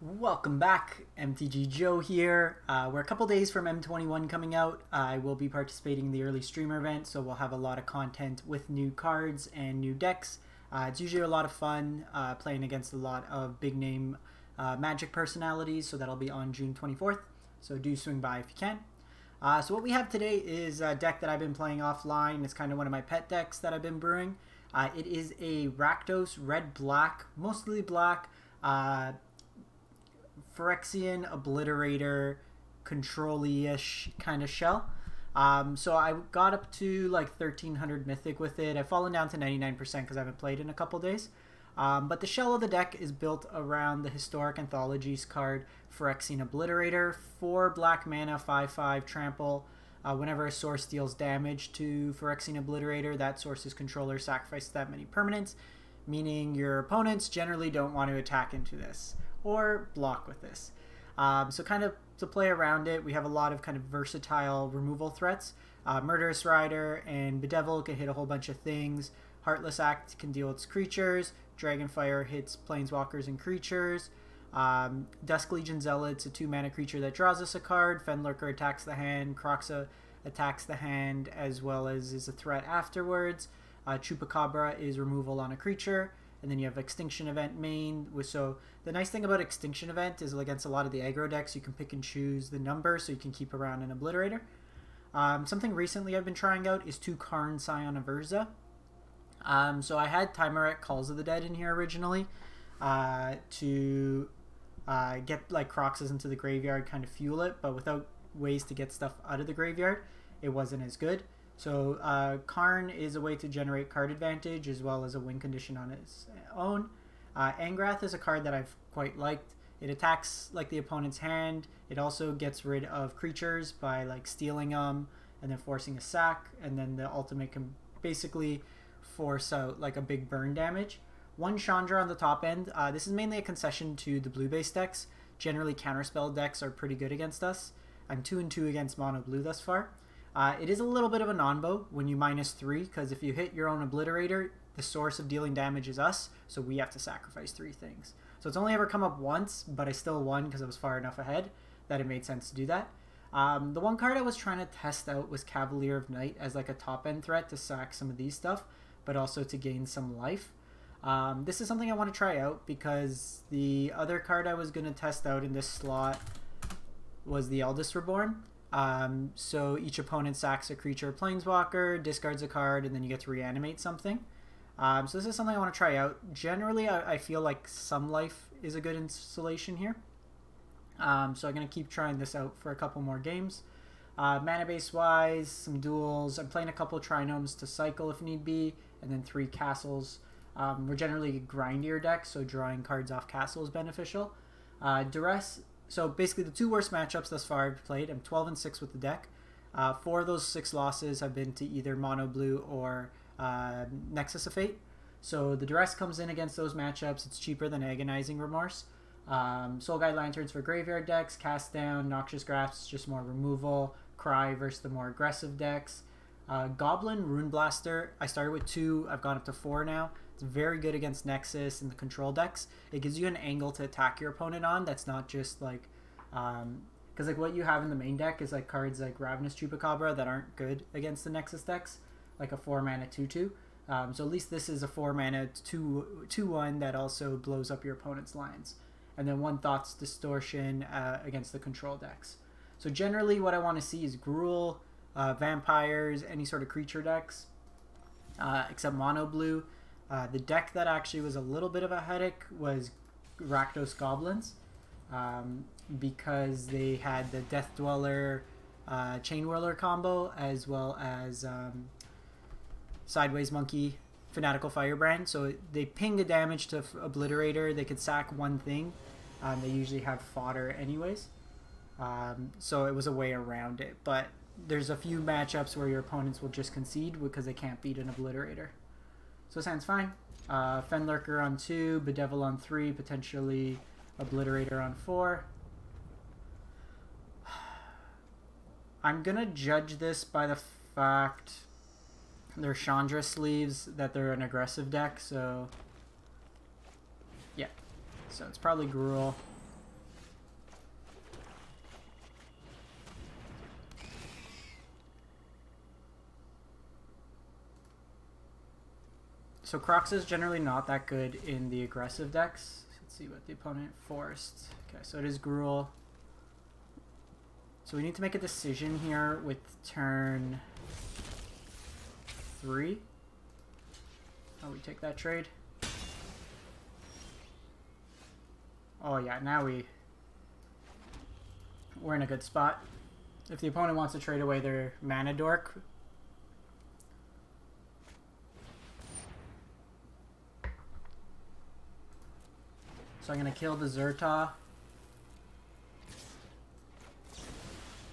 Welcome back, MTG Joe here. Uh, we're a couple days from M21 coming out. I will be participating in the early streamer event, so we'll have a lot of content with new cards and new decks. Uh, it's usually a lot of fun uh, playing against a lot of big name uh, Magic personalities, so that'll be on June 24th. So do swing by if you can. Uh, so what we have today is a deck that I've been playing offline. It's kind of one of my pet decks that I've been brewing. Uh, it is a Rakdos red black, mostly black. Phyrexian Obliterator control-ish kind of shell. Um, so I got up to like 1300 mythic with it. I've fallen down to 99% because I haven't played in a couple days. Um, but the shell of the deck is built around the Historic Anthologies card Phyrexian Obliterator, 4 black mana, 5 5 trample. Uh, whenever a source deals damage to Phyrexian Obliterator, that source's controller sacrifices that many permanents, meaning your opponents generally don't want to attack into this or block with this. Um, so kind of to play around it, we have a lot of kind of versatile removal threats. Uh, Murderous Rider and Bedevil can hit a whole bunch of things. Heartless Act can deal its creatures. Dragonfire hits planeswalkers and creatures. Um, Dusk Legion Zealot's a two mana creature that draws us a card. Fenlurker attacks the hand. Kroxa attacks the hand as well as is a threat afterwards. Uh, Chupacabra is removal on a creature and then you have Extinction Event main. So the nice thing about Extinction Event is against a lot of the aggro decks, you can pick and choose the number so you can keep around an Obliterator. Um, something recently I've been trying out is two Karn Scion of Urza. Um, so I had Tymaret Calls of the Dead in here originally uh, to uh, get like Kroxas into the graveyard, kind of fuel it, but without ways to get stuff out of the graveyard, it wasn't as good. So uh, Karn is a way to generate card advantage as well as a win condition on its own. Uh, Angrath is a card that I've quite liked. It attacks like the opponent's hand. It also gets rid of creatures by like stealing them and then forcing a sack. And then the ultimate can basically force out like a big burn damage. One Chandra on the top end. Uh, this is mainly a concession to the blue base decks. Generally, counterspell decks are pretty good against us. I'm 2 and 2 against mono blue thus far. Uh, it is a little bit of a nonbo when you minus 3, because if you hit your own Obliterator, the source of dealing damage is us, so we have to sacrifice 3 things. So it's only ever come up once, but I still won because I was far enough ahead that it made sense to do that. Um, the one card I was trying to test out was Cavalier of Night as like a top-end threat to sack some of these stuff, but also to gain some life. Um, this is something I want to try out because the other card I was going to test out in this slot was the Eldest Reborn. Um, so each opponent sacks a creature planeswalker, discards a card, and then you get to reanimate something. Um, so this is something I want to try out. Generally, I, I, feel like some life is a good installation here. Um, so I'm going to keep trying this out for a couple more games. Uh, mana base wise, some duels. I'm playing a couple Triomes to cycle if need be, and then three castles. Um, we're generally a grindier deck, so drawing cards off castle is beneficial. Uh, Duress so basically, the two worst matchups thus far I've played, I'm 12 and 6 with the deck. Uh, four of those six losses have been to either Mono Blue or uh, Nexus of Fate. So the duress comes in against those matchups. It's cheaper than Agonizing Remorse. Um, Soul Guide Lanterns for graveyard decks, Cast Down, Noxious Grasps, just more removal, Cry versus the more aggressive decks. Uh, Goblin Ruinblaster, I started with two, I've gone up to four now. It's very good against Nexus and the control decks. It gives you an angle to attack your opponent on that's not just like. Um, because like what you have in the main deck is like cards like Ravenous Chupacabra that aren't good against the Nexus decks, like a four mana two two. Um, so at least this is a four mana two two one that also blows up your opponent's lines, and then one Thoughts Distortion uh, against the control decks. So generally, what I want to see is Gruul, uh, vampires, any sort of creature decks, uh, except mono blue. Uh, the deck that actually was a little bit of a headache was Rakdos Goblins um, because they had the Death Dweller uh, Chain Whirler combo as well as um, Sideways Monkey Fanatical Firebrand. So they ping the damage to Obliterator. They could sack one thing. Um, they usually have fodder anyways. Um, so it was a way around it. But there's a few matchups where your opponents will just concede because they can't beat an Obliterator. So sounds fine. Uh, Fenlurker on 2, Bedevil on 3, potentially Obliterator on 4. I'm going to judge this by the fact they're Chandra sleeves, that they're an aggressive deck, so... Yeah. So it's probably Gruul. So Crocs is generally not that good in the aggressive decks. Let's see what the opponent forced. Okay, so it is Gruul. So we need to make a decision here with turn three. Oh, we take that trade. Oh yeah, now we we're in a good spot. If the opponent wants to trade away their mana dork, So I'm going to kill the Zhur-Taa.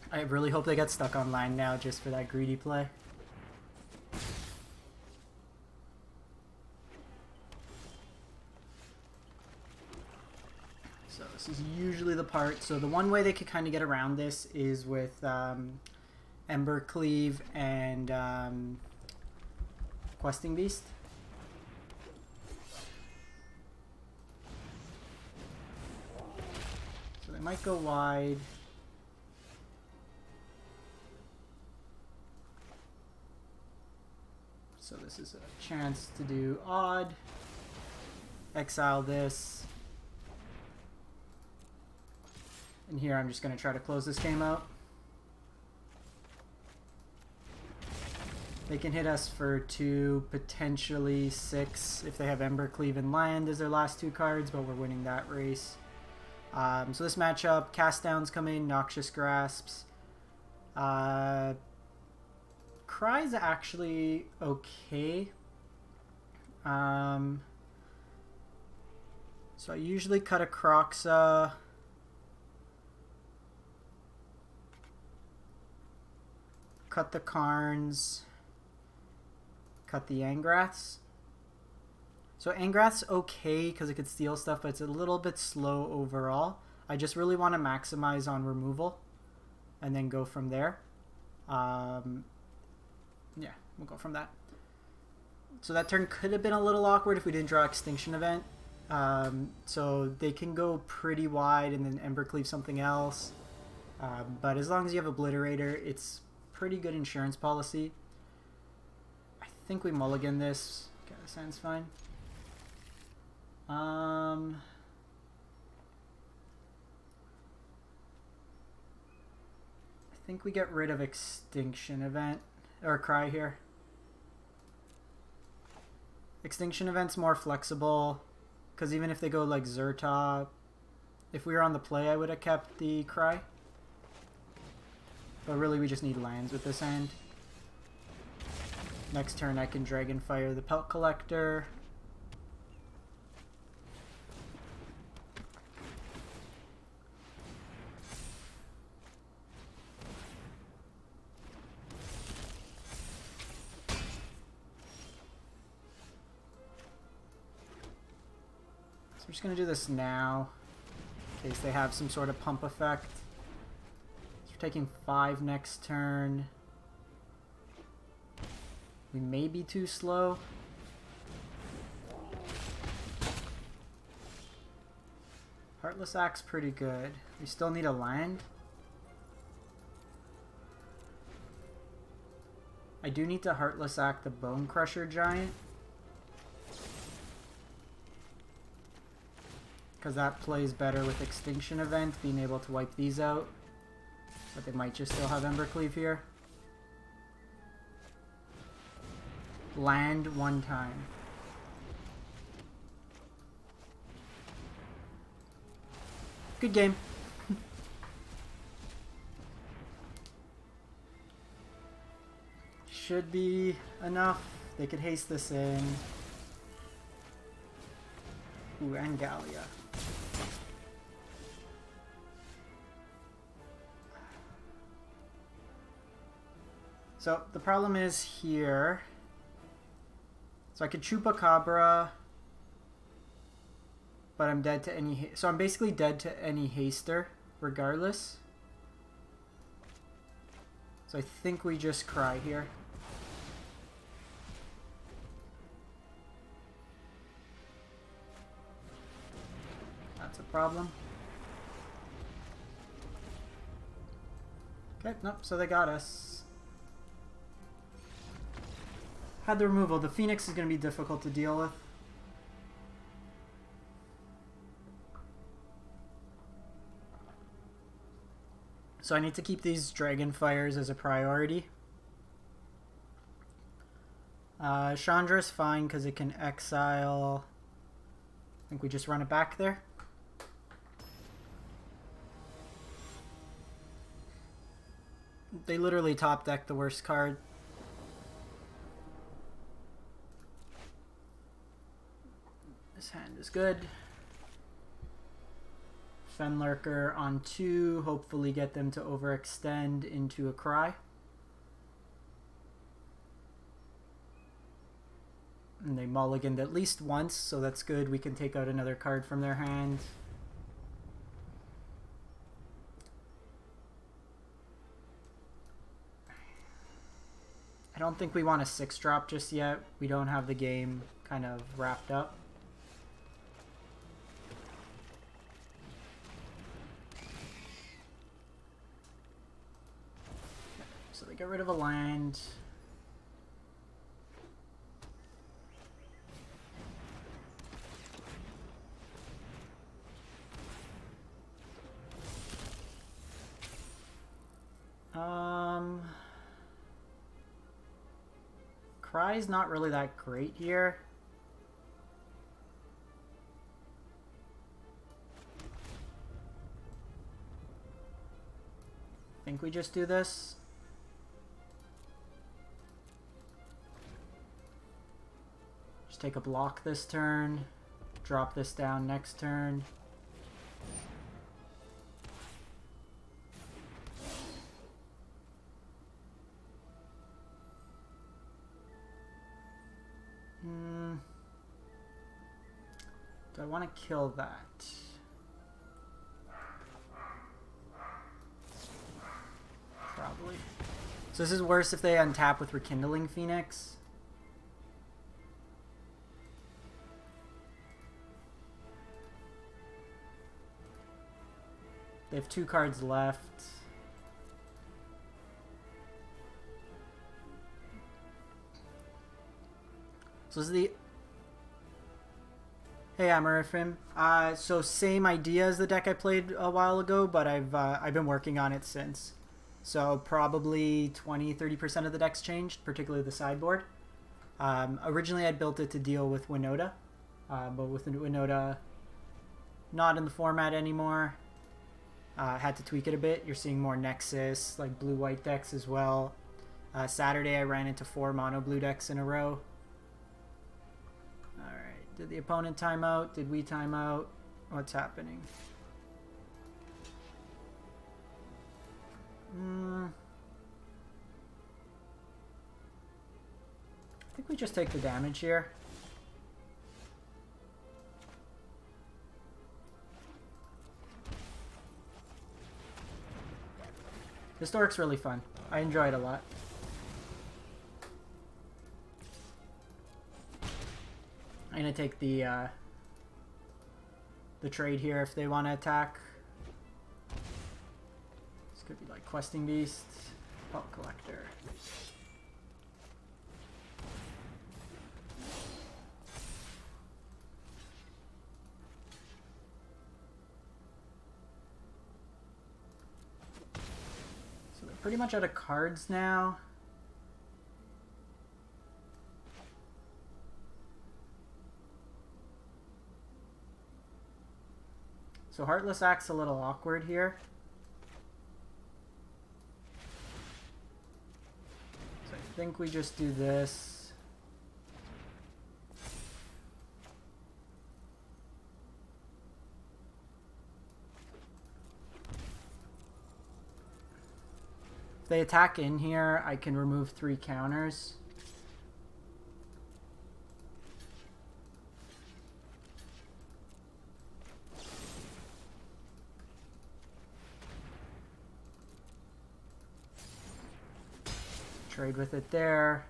I really hope they get stuck on line now just for that greedy play. So this is usually the part. So the one way they could kind of get around this is with um, Embercleave and um, Questing Beast. I might go wide. So this is a chance to do odd. Exile this. And here I'm just going to try to close this game out. They can hit us for two, potentially six if they have Embercleave and Land as their last two cards, but we're winning that race. Um, so this matchup, cast downs come in, noxious grasps. Uh, Cry's actually okay. Um, so I usually cut a Kroxa. Cut the Karns. Cut the Angraths. So Angrath's okay because it could steal stuff, but it's a little bit slow overall. I just really want to maximize on removal and then go from there. Um, yeah, we'll go from that. So that turn could have been a little awkward if we didn't draw Extinction Event. Um, so they can go pretty wide and then Embercleave something else. Um, but as long as you have Obliterator, it's pretty good insurance policy. I think we mulligan this. Okay, sounds fine. Um, I think we get rid of Extinction Event, or Cry here. Extinction Event's more flexible, because even if they go like Zhur-Taa, if we were on the play I would have kept the Cry. But really we just need lands with this end. Next turn I can Dragonfire the Pelt Collector. I'm just going to do this now, in case they have some sort of pump effect. So we're taking 5 next turn. We may be too slow. Heartless Act pretty good. We still need a land. I do need to Heartless Act the Bone Crusher Giant. Because that plays better with Extinction Event, being able to wipe these out. But they might just still have Embercleave here. Land one time. Good game. Should be enough. They could haste this in. Ooh, and Gallia. So the problem is here. So I could Chupacabra, but I'm dead to any. So I'm basically dead to any haster, regardless. So I think we just cry here. That's a problem. Okay, nope, so they got us. Had the removal. The Phoenix is going to be difficult to deal with. So I need to keep these Dragon Fires as a priority. Uh, Chandra's fine because it can exile. I think we just run it back there. They literally top deck the worst card. Is good. Fenlurker on two, hopefully get them to overextend into a cry. And they mulliganed at least once, so that's good. We can take out another card from their hand. I don't think we want a 6-drop just yet. We don't have the game kind of wrapped up. Get rid of a land. Um, Cry's not really that great here. I think we just do this. Take a block this turn, drop this down next turn. Hmm. Do I want to kill that. Probably. So this is worse if they untap with Rekindling Phoenix. They have two cards left. So this is the Hey, I'm Arifim. Uh, so same idea as the deck I played a while ago, but I've uh, I've been working on it since. So probably 20, 30% of the deck's changed, particularly the sideboard. Um, originally, I built it to deal with Winota, uh, but with Winota not in the format anymore, uh, had to tweak it a bit. You're seeing more Nexus, like blue-white decks as well. Uh, Saturday, I ran into four mono blue decks in a row. Alright, did the opponent time out? Did we time out? What's happening? Hmm. I think we just take the damage here. Historic's really fun. I enjoy it a lot. I'm gonna take the uh, the trade here if they want to attack. This could be like questing beast, Pelt Collector. So they're pretty much out of cards now. So Heartless Act's a little awkward here. So I think we just do this. If they attack in here, I can remove three counters. Trade with it there.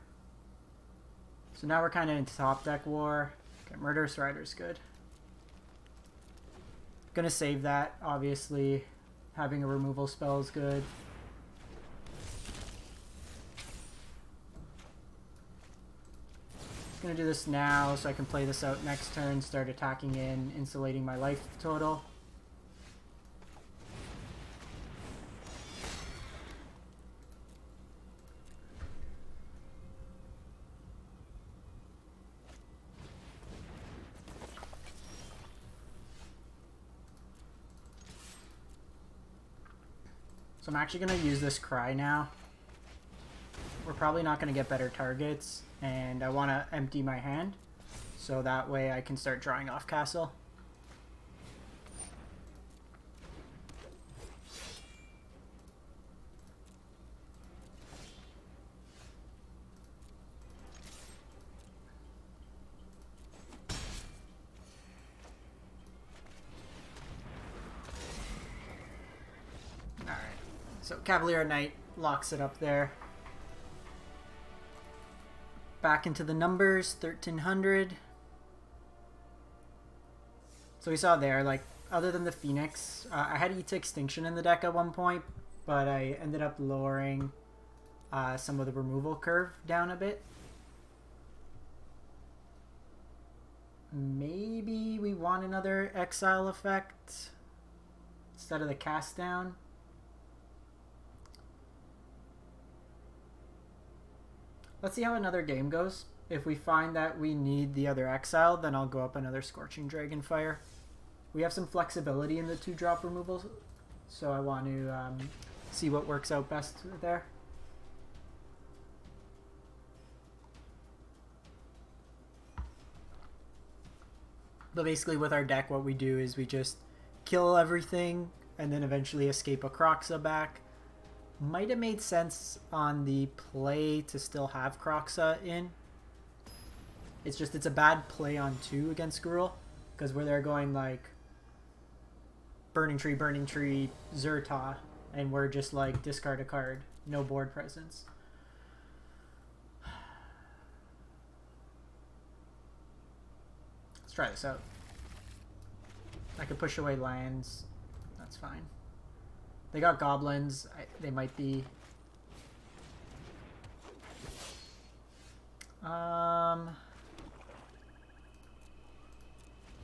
So now we're kind of in top deck war. Okay, Murderous Rider's good. Gonna save that, obviously. Having a removal spell is good. Just gonna do this now so I can play this out next turn, start attacking in, insulating my life total. So I'm actually going to use this cry now. Probably not going to get better targets, and I want to empty my hand, so that way I can start drawing off castle. So Cavalier Knight locks it up there. Back into the numbers, 1300. So we saw there, like, other than the Phoenix, uh, I had Eat Extinction in the deck at one point, but I ended up lowering uh, some of the removal curve down a bit. Maybe we want another Exile effect instead of the cast down. Let's see how another game goes. If we find that we need the other exile, then I'll go up another Scorching Dragonfire. We have some flexibility in the two drop removals, so I want to um, see what works out best there. But basically with our deck, what we do is we just kill everything and then eventually escape a Kroxa back might have made sense on the play to still have Kroxa in. It's just it's a bad play on two against Gruul because where they're going like Burning Tree, Burning Tree, Zhur-Taa, and we're just like discard a card, no board presence. Let's try this out. I could push away lands. That's fine. They got goblins. I, they might be... Um...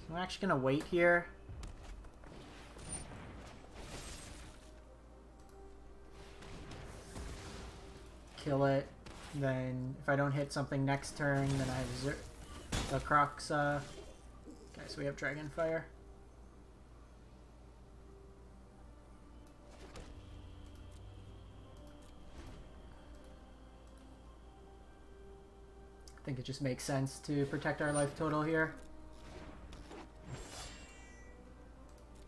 So I'm actually going to wait here. Kill it. Then if I don't hit something next turn, then I have the Kroxa. Okay, so we have Dragonfire. Think it just makes sense to protect our life total here.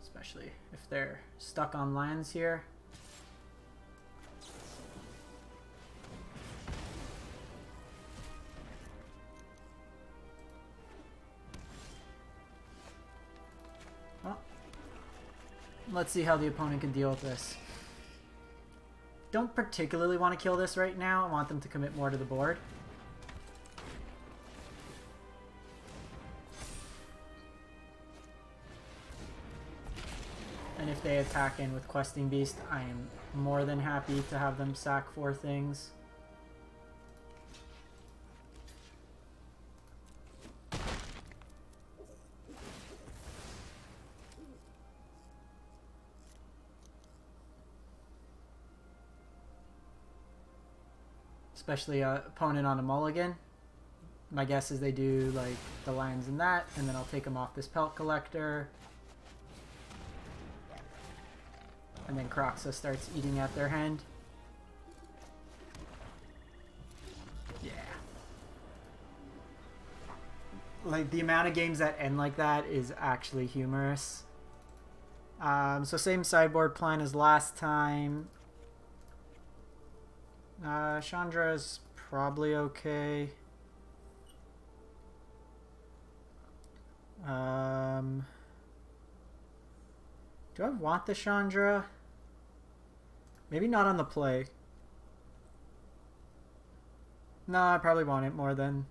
Especially if they're stuck on lands here. Well, let's see how the opponent can deal with this. Don't particularly want to kill this right now. I want them to commit more to the board. If they attack in with Questing Beast, I am more than happy to have them sack four things. Especially a opponent on a mulligan. My guess is they do like the lands in that, and then I'll take them off this Pelt Collector. And then Kroxa starts eating at their hand. Yeah. Like, the amount of games that end like that is actually humorous. Um, so same sideboard plan as last time. Uh, Chandra's probably okay. Um, do I want the Chandra? Maybe not on the play. No, I probably want it more than...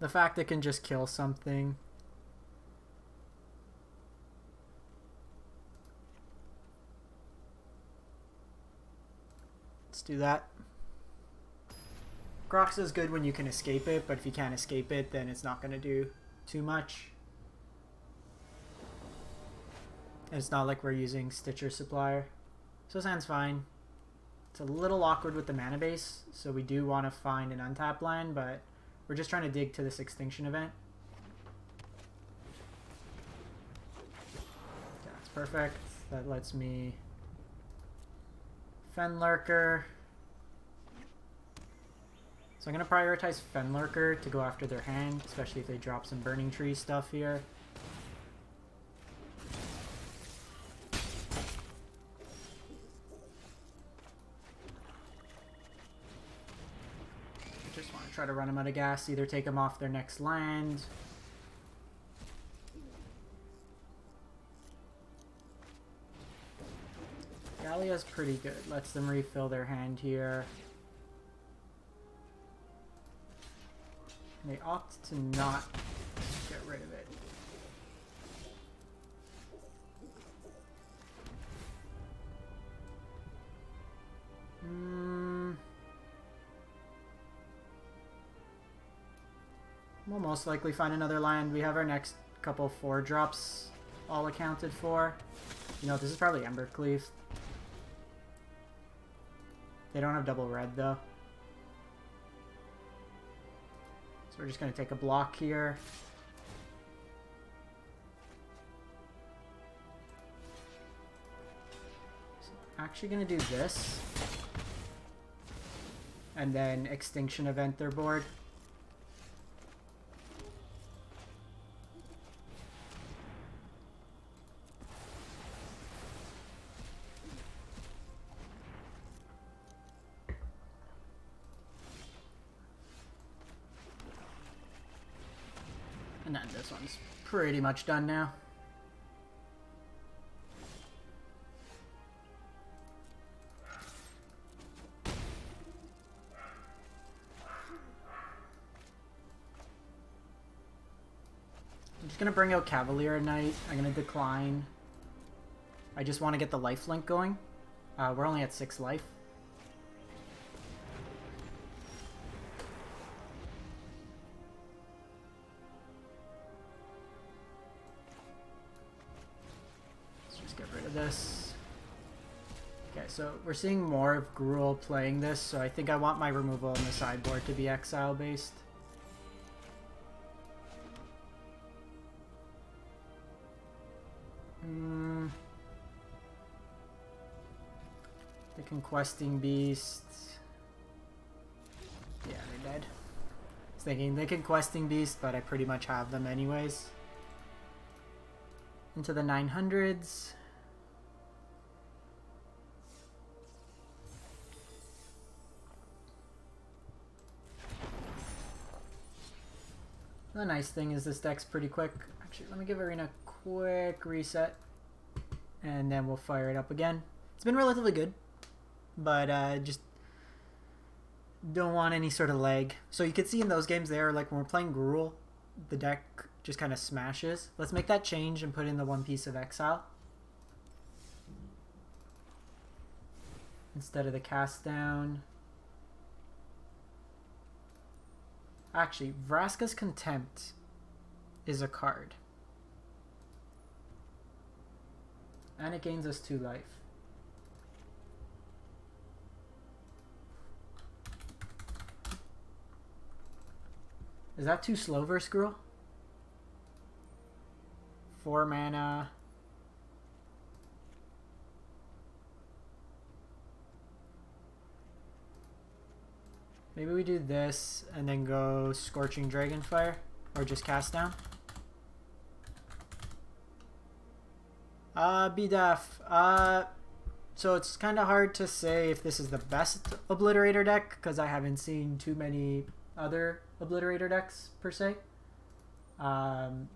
The fact it can just kill something. Let's do that. Grox is good when you can escape it, but if you can't escape it, then it's not going to do too much. And it's not like we're using Stitcher Supplier. So Sand's fine. It's a little awkward with the mana base, so we do want to find an untapped land, but we're just trying to dig to this extinction event. That's perfect. That lets me Fenlurker. So I'm going to prioritize Fenlurker to go after their hand, especially if they drop some Burning Tree stuff here. Try to run them out of gas, either take them off their next land, Gallia's pretty good. Lets them refill their hand here. they opt to not most likely find another land. We have our next couple four drops all accounted for. You know, this is probably Embercleave. They don't have double red though. So we're just going to take a block here. So actually going to do this. And then Extinction Event their board. And then this one's pretty much done now. I'm just gonna bring out Cavalier Knight. I'm gonna decline. I just want to get the life link going. Uh, we're only at 6 life. We're seeing more of Gruul playing this, so I think I want my removal in the sideboard to be exile-based. Hmm. The Conquesting Beast. Yeah, they're dead. I was thinking the Conquesting Beast, but I pretty much have them anyways. Into the 900s. The nice thing is this deck's pretty quick. Actually, let me give Arena a quick reset. And then we'll fire it up again. It's been relatively good. But uh, just don't want any sort of lag. So you can see in those games there, like when we're playing Gruul, the deck just kind of smashes. Let's make that change and put in the one piece of Exile. Instead of the cast down. Actually, Vraska's Contempt is a card. And it gains us 2 life. Is that too slow, versus Gruul? 4 mana. Maybe we do this and then go Scorching Dragonfire or just cast down. Uh, BDAF. Uh, so it's kind of hard to say if this is the best Obliterator deck because I haven't seen too many other Obliterator decks per se. Um,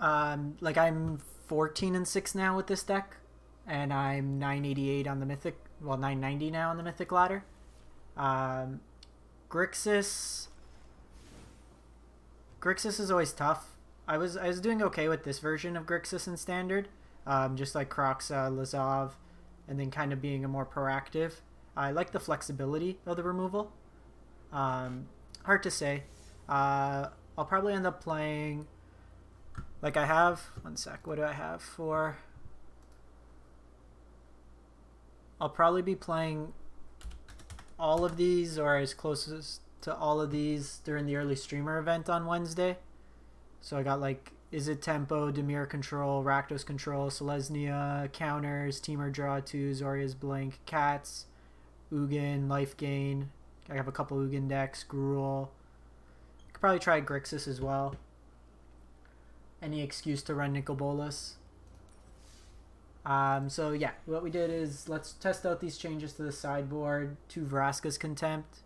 um, like I'm 14 and 6 now with this deck, and I'm 988 on the Mythic, well, 990 now on the Mythic ladder. Um, Grixis. Grixis is always tough. I was I was doing okay with this version of Grixis in Standard. um, just like Kroxa, Lazav, and then kind of being a more proactive. I like the flexibility of the removal. Um, hard to say. Uh, I'll probably end up playing. Like I have. One sec. What do I have for? I'll probably be playing all of these or as close as to all of these during the early streamer event on Wednesday. So I got like is it Tempo, Dimir Control, Rakdos Control, Selesnya, Counters, Temur Draw 2, Zoria's Blink, Cats, Ugin, Life Gain. I have a couple Ugin decks, Gruul. Could probably try Grixis as well. Any excuse to run Nicol Bolas. Um, so yeah, what we did is let's test out these changes to the sideboard to Vraska's Contempt.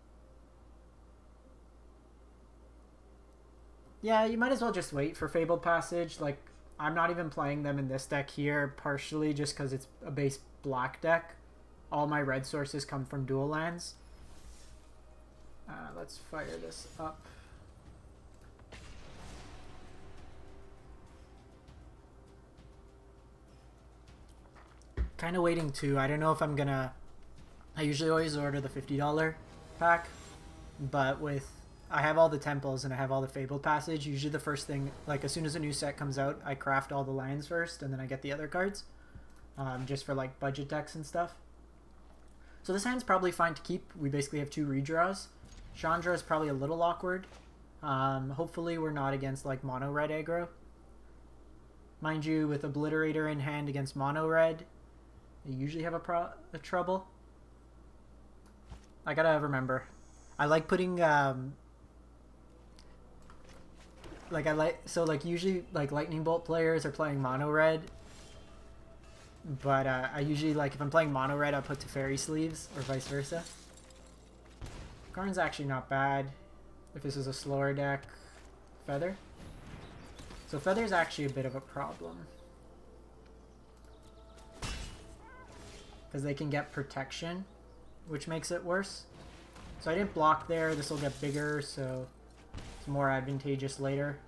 Yeah, you might as well just wait for Fabled Passage. Like, I'm not even playing them in this deck here, partially just because it's a base black deck. All my red sources come from dual lands. Uh, let's fire this up. Kind of waiting too. I don't know if I'm gonna... I usually always order the $50 pack, but with I have all the temples and I have all the fabled passage. Usually the first thing, like as soon as a new set comes out, I craft all the lands first and then I get the other cards, um, just for like budget decks and stuff. So this hand's probably fine to keep. We basically have two redraws. Chandra is probably a little awkward. Um, hopefully we're not against like mono red aggro. Mind you, with Obliterator in hand against mono red, they usually have a, pro a trouble. I gotta remember. I like putting um, like I like so like usually like lightning bolt players are playing mono red but uh, I usually like if I'm playing mono red I'll put Teferi sleeves or vice versa Karn's actually not bad if this is a slower deck feather so feather's actually a bit of a problem because they can get protection which makes it worse so I didn't block there this will get bigger so it's more advantageous later.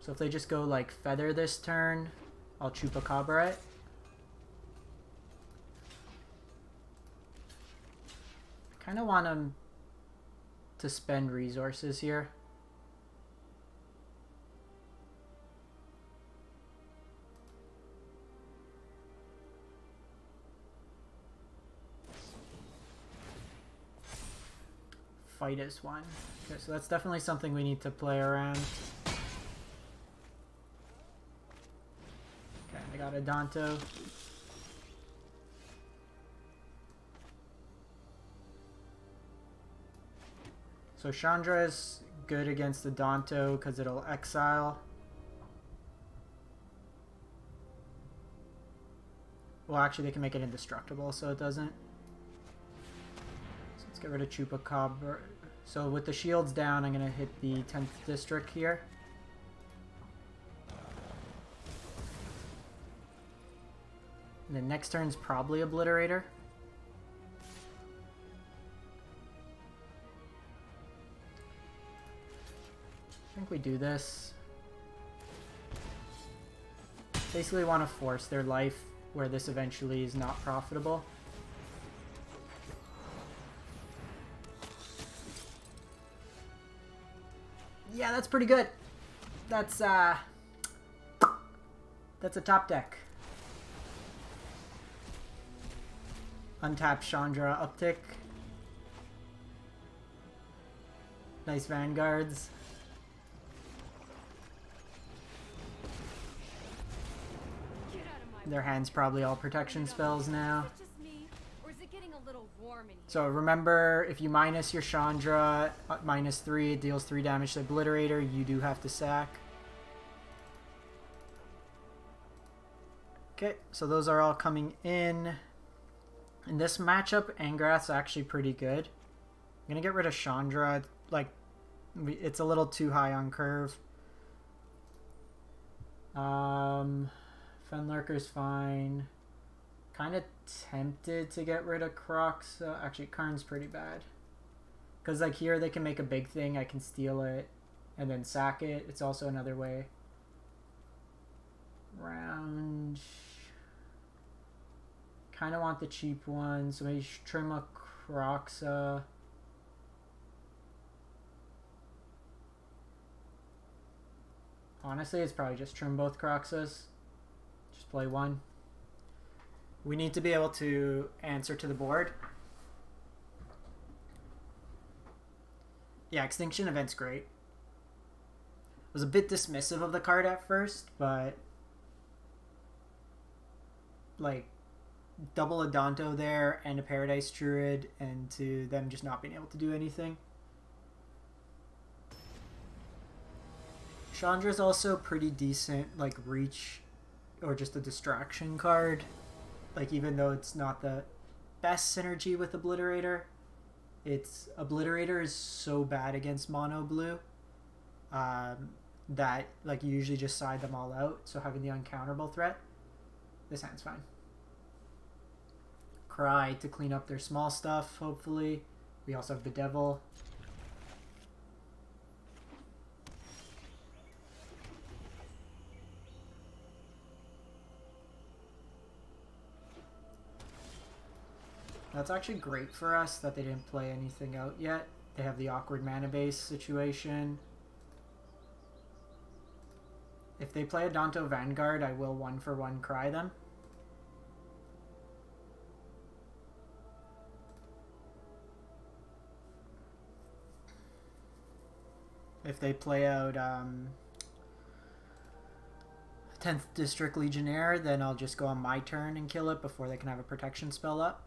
So if they just go like feather this turn, I'll Chupacabra it. I kind of want them to spend resources here. Fight as one. Okay, so that's definitely something we need to play around. Okay, I got a Danto. So Chandra is good against the Danto because it'll exile. Well, actually, they can make it indestructible, so it doesn't. Get rid of Chupacabra. So with the shields down, I'm going to hit the 10th district here. And then next turn's probably Obliterator. I think we do this. Basically want to force their life where this eventually is not profitable. That's pretty good. That's, uh... That's a top deck. Untap Chandra uptick. Nice vanguards. Their hand's probably all protection spells now. So remember, if you minus your Chandra, uh, minus 3, it deals 3 damage to Obliterator, you do have to sack. Okay, so those are all coming in. In this matchup, Angrath's actually pretty good. I'm going to get rid of Chandra. Like, it's a little too high on curve. Um, Fenlurker's fine. Kind of tempted to get rid of Crocs. Actually, Karn's pretty bad. Because, like, here they can make a big thing. I can steal it and then sack it. It's also another way Round. Kind of want the cheap one, so maybe trim a Kroxa. Honestly, it's probably just trim both Kroxas. Just play one. We need to be able to answer to the board. Yeah, Extinction Event's great. I Was a bit dismissive of the card at first, but like double Adanto there and a Paradise Druid, and to them just not being able to do anything. Chandra's also pretty decent, like reach or just a distraction card. Like even though it's not the best synergy with Obliterator, its Obliterator is so bad against mono blue um, that like you usually just side them all out. So having the uncounterable threat, this hand's fine. Cry to clean up their small stuff, hopefully. We also have the Devil. That's actually great for us that they didn't play anything out yet. They have the awkward mana base situation. If they play Adanto Vanguard, I will one for one cry them. If they play out um, 10th District Legionnaire, then I'll just go on my turn and kill it before they can have a protection spell up.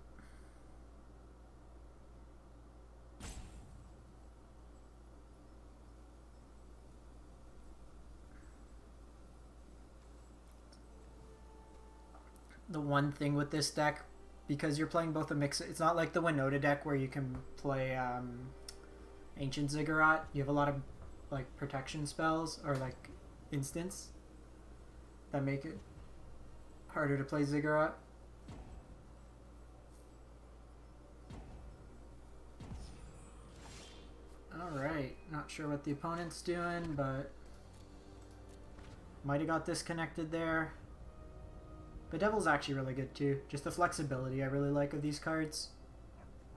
One thing with this deck because you're playing both a mix. It's not like the Winota deck where you can play um, Ancient Ziggurat. You have a lot of like protection spells or like instants that make it harder to play Ziggurat. Alright, not sure what the opponent's doing, but might have got disconnected there. The Devil's actually really good too. Just the flexibility I really like of these cards.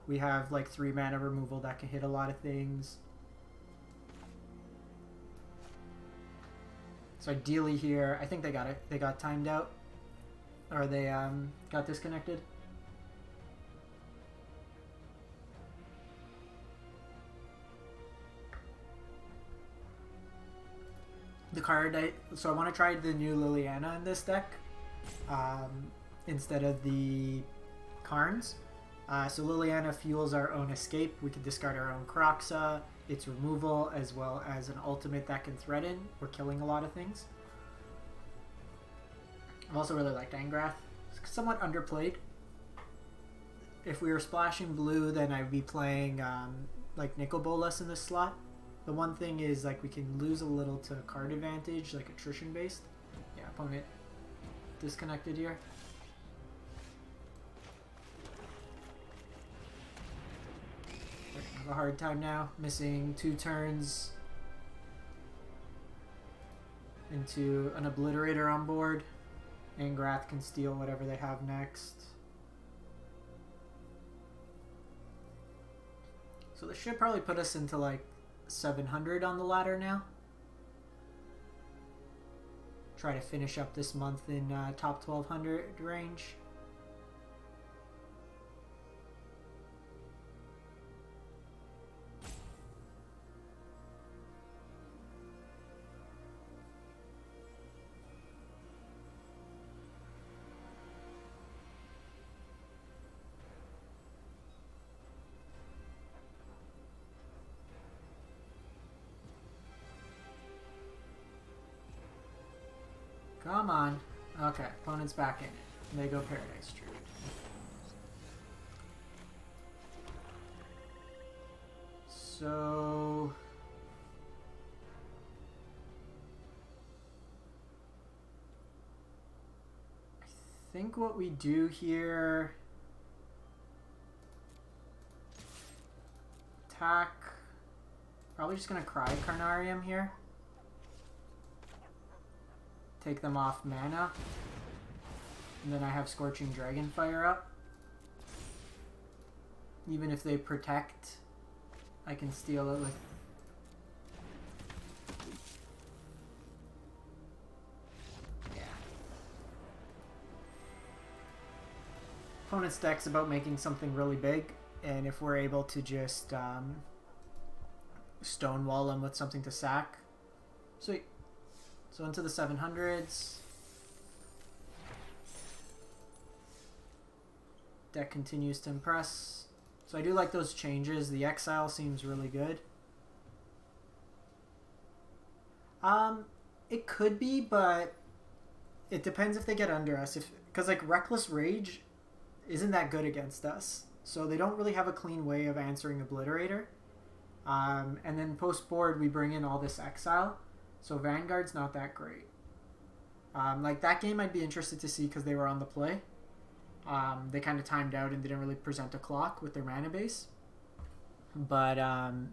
We have like 3 mana removal that can hit a lot of things. So ideally here, I think they got it. They got timed out. Or they um, got disconnected. The card, I, so I want to try the new Liliana in this deck um, instead of the Karns. Uh, so Liliana fuels our own escape. We can discard our own Kroxa, its removal, as well as an ultimate that can threaten. We're killing a lot of things. I've also really liked Angrath. It's somewhat underplayed. If we were splashing blue, then I'd be playing um, like Nicol Bolas in this slot. The one thing is like we can lose a little to card advantage, like attrition based. Yeah, opponent disconnected here. have a hard time now, missing two turns into an obliterator on board. Angrath can steal whatever they have next. So this should probably put us into like 700 on the ladder now try to finish up this month in uh, top 1200 range. Back in it. They go Paradise Druid. So... I think what we do here... Attack... Probably just gonna cry Carnarium here. take them off mana. And then I have Scorching Dragonfire up. Even if they protect, I can steal it with... Yeah. Opponent's deck's about making something really big, and if we're able to just um, stonewall them with something to sack. Sweet. So into the 700s. Deck continues to impress. So I do like those changes. The Exile seems really good. Um, it could be, but it depends if they get under us. If because like Reckless Rage isn't that good against us, so they don't really have a clean way of answering Obliterator. Um, and then post board we bring in all this Exile, so Vanguard's not that great. Um, like that game, I'd be interested to see because they were on the play. Um, they kind of timed out and didn't really present a clock with their mana base. But um,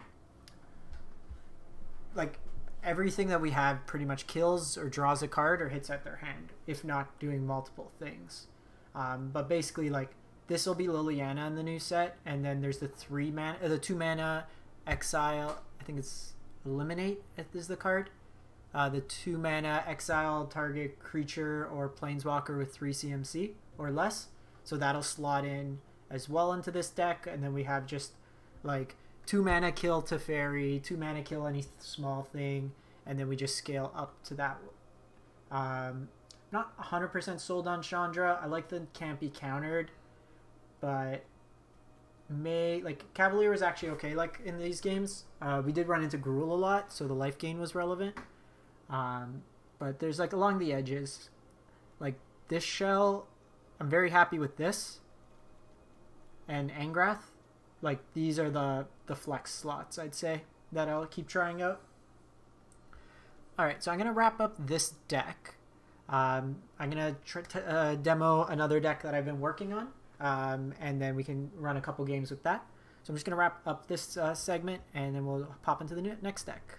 like everything that we have pretty much kills or draws a card or hits at their hand, if not doing multiple things. Um, but basically, like this will be Liliana in the new set, and then there's the three mana, uh, the two mana exile. I think it's eliminate is the card. Uh, the two mana exile target creature or planeswalker with three CMC or less. So that'll slot in as well into this deck, and then we have just like two mana kill to fairy, two mana kill any small thing, and then we just scale up to that. Um, not 100% sold on Chandra. I like the can't be countered, but may like Cavalier was actually okay. Like in these games, uh, we did run into Gruul a lot, so the life gain was relevant. Um, but there's like along the edges, like this shell I'm very happy with this. And Angrath, like these are the the flex slots I'd say that I'll keep trying out. All right, so I'm gonna wrap up this deck. Um, I'm gonna tr- t- uh, demo another deck that I've been working on, um, and then we can run a couple games with that. So I'm just gonna wrap up this uh, segment, and then we'll pop into the next deck.